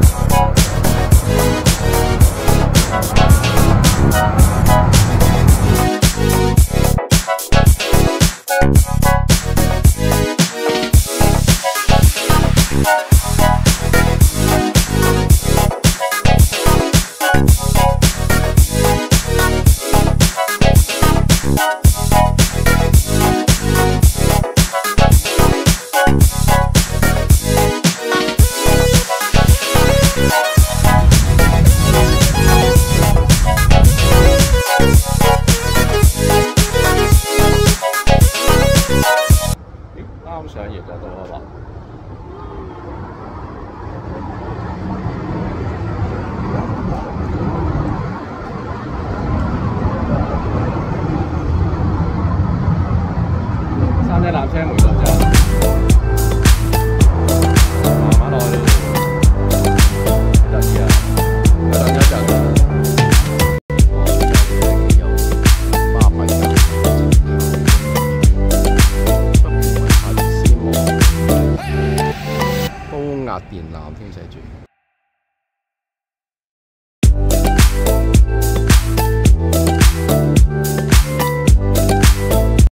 Bye. 啱上熱就到啦，喎，三車纜車，回頭一。电脑，听寫住。